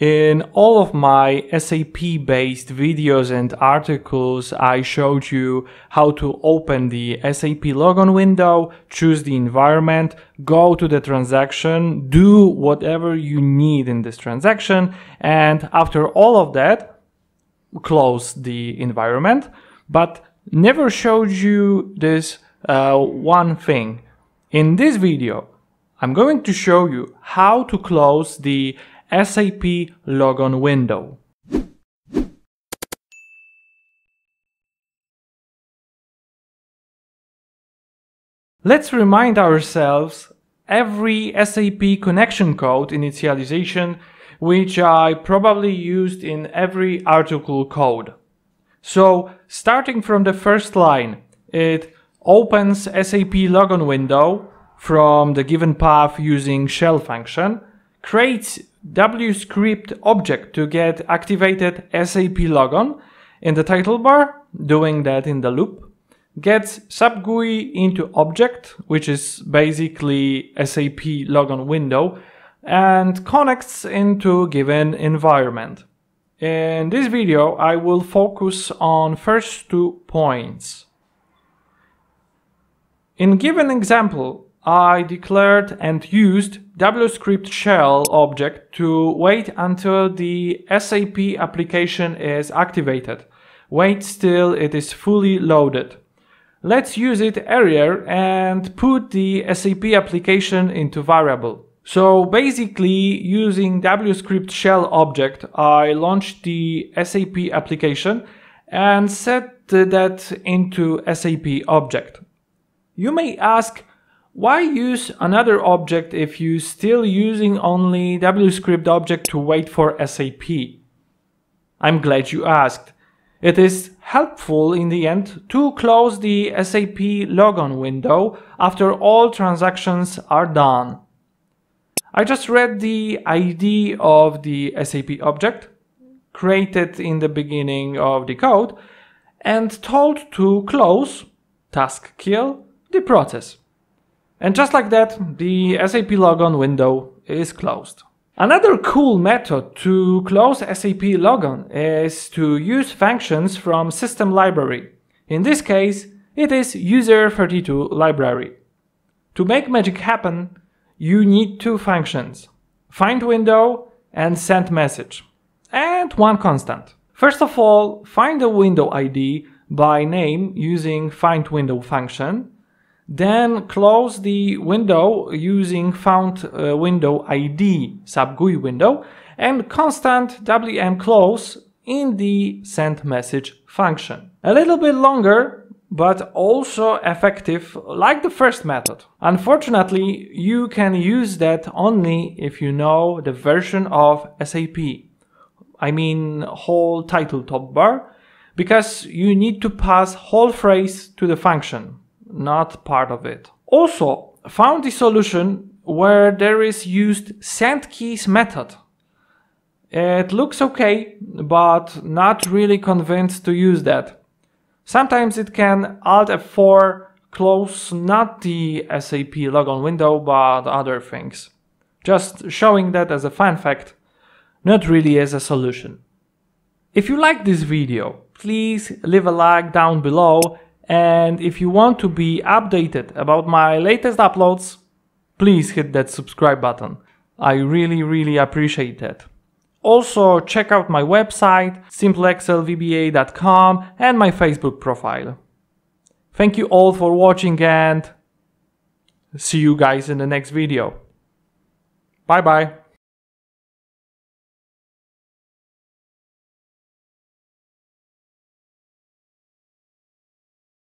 In all of my SAP based videos and articles, I showed you how to open the SAP logon window, choose the environment, go to the transaction, do whatever you need in this transaction, and after all of that, close the environment, but never showed you this uh, one thing. In this video, I'm going to show you how to close the SAP logon window. Let's remind ourselves every SAP connection code initialization which I probably used in every article code. So starting from the first line, it opens SAP logon window from the given path using shell function, creates WScript object to get activated SAP logon in the title bar, doing that in the loop, gets SAPGUI into object, which is basically SAP logon window, and connects into given environment. In this video, I will focus on first two points. In given example, I declared and used WScript shell object to wait until the SAP application is activated. Wait till it is fully loaded. Let's use it earlier and put the SAP application into variable. So basically using WScript shell object, I launched the SAP application and set that into SAP object. You may ask, why use another object if you're still using only WScript object to wait for SAP? I'm glad you asked. It is helpful in the end to close the SAP logon window after all transactions are done. I just read the ID of the SAP object created in the beginning of the code and told to close, task kill, the process. And just like that, the SAP logon window is closed. Another cool method to close SAP logon is to use functions from system library. In this case, it is user32 library. To make magic happen, you need two functions, find window and send message, and one constant. First of all, find the window ID by name using find window function then close the window using found uh, window ID SAP GUI window and constant wm close in the send message function. A little bit longer, but also effective like the first method. Unfortunately, you can use that only if you know the version of SAP. I mean whole title top bar, because you need to pass whole phrase to the function not part of it. Also, found the solution where there is used send keys method. It looks okay, but not really convinced to use that. Sometimes it can Alt F4 close not the SAP logon window, but other things. Just showing that as a fun fact, not really as a solution. If you like this video, please leave a like down below and if you want to be updated about my latest uploads, please hit that subscribe button. I really, really appreciate that. Also, check out my website, simpleexcelvba.com and my Facebook profile. Thank you all for watching and see you guys in the next video. Bye bye.